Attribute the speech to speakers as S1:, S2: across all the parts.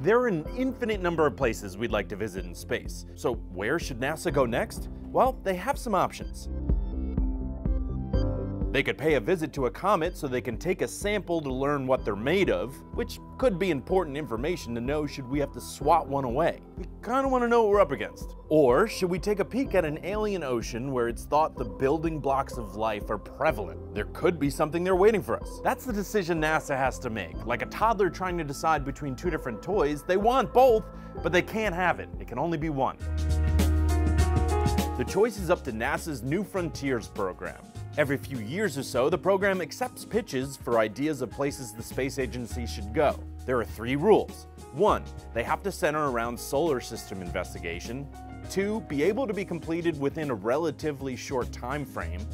S1: There are an infinite number of places we'd like to visit in space. So where should NASA go next? Well, they have some options. They could pay a visit to a comet so they can take a sample to learn what they're made of, which could be important information to know should we have to swat one away. We kinda wanna know what we're up against. Or should we take a peek at an alien ocean where it's thought the building blocks of life are prevalent? There could be something there waiting for us. That's the decision NASA has to make. Like a toddler trying to decide between two different toys, they want both, but they can't have it. It can only be one. The choice is up to NASA's New Frontiers program. Every few years or so, the program accepts pitches for ideas of places the space agency should go. There are three rules. One, they have to center around solar system investigation. Two, be able to be completed within a relatively short time frame.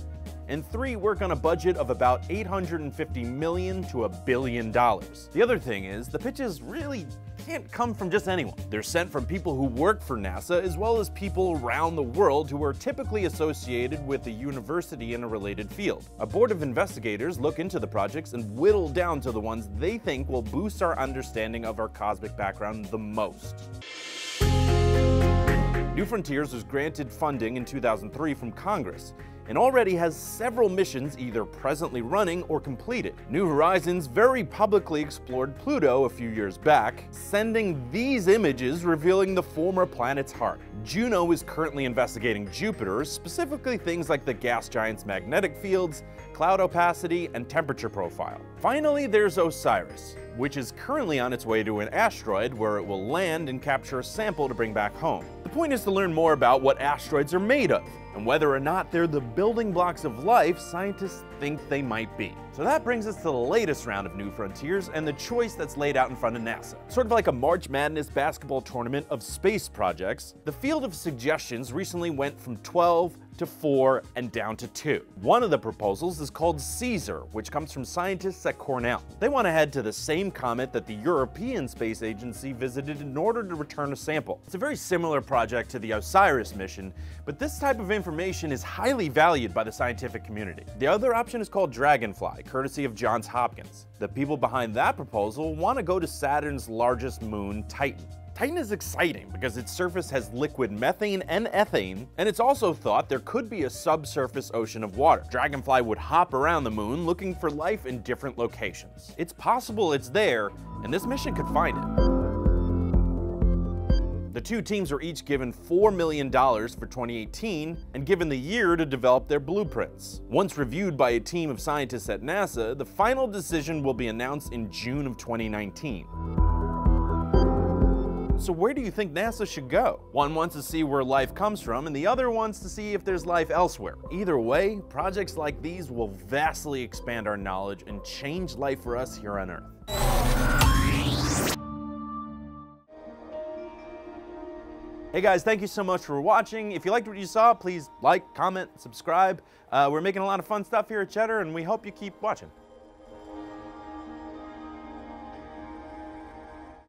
S1: And three, work on a budget of about 850 million to a billion dollars. The other thing is, the pitches really can't come from just anyone. They're sent from people who work for NASA as well as people around the world who are typically associated with a university in a related field. A board of investigators look into the projects and whittle down to the ones they think will boost our understanding of our cosmic background the most. New Frontiers was granted funding in 2003 from Congress and already has several missions either presently running or completed. New Horizons very publicly explored Pluto a few years back, sending these images revealing the former planet's heart. Juno is currently investigating Jupiter, specifically things like the gas giant's magnetic fields, cloud opacity, and temperature profile. Finally, there's OSIRIS, which is currently on its way to an asteroid where it will land and capture a sample to bring back home. The point is to learn more about what asteroids are made of, and whether or not they're the building blocks of life scientists think they might be. So that brings us to the latest round of New Frontiers and the choice that's laid out in front of NASA. Sort of like a March Madness basketball tournament of space projects, the field of suggestions recently went from 12 to 4 and down to 2. One of the proposals is called CAESAR, which comes from scientists at Cornell. They want to head to the same comet that the European Space Agency visited in order to return a sample. It's a very similar project to the OSIRIS mission, but this type of information is highly valued by the scientific community. The other option is called Dragonfly, courtesy of Johns Hopkins. The people behind that proposal want to go to Saturn's largest moon, Titan. Titan is exciting because its surface has liquid methane and ethane, and it's also thought there could be a subsurface ocean of water. Dragonfly would hop around the moon looking for life in different locations. It's possible it's there, and this mission could find it. The two teams are each given $4 million for 2018 and given the year to develop their blueprints. Once reviewed by a team of scientists at NASA, the final decision will be announced in June of 2019. So where do you think NASA should go? One wants to see where life comes from, and the other wants to see if there's life elsewhere. Either way, projects like these will vastly expand our knowledge and change life for us here on Earth. Hey guys, thank you so much for watching. If you liked what you saw, please like, comment, subscribe. Uh, we're making a lot of fun stuff here at Cheddar, and we hope you keep watching.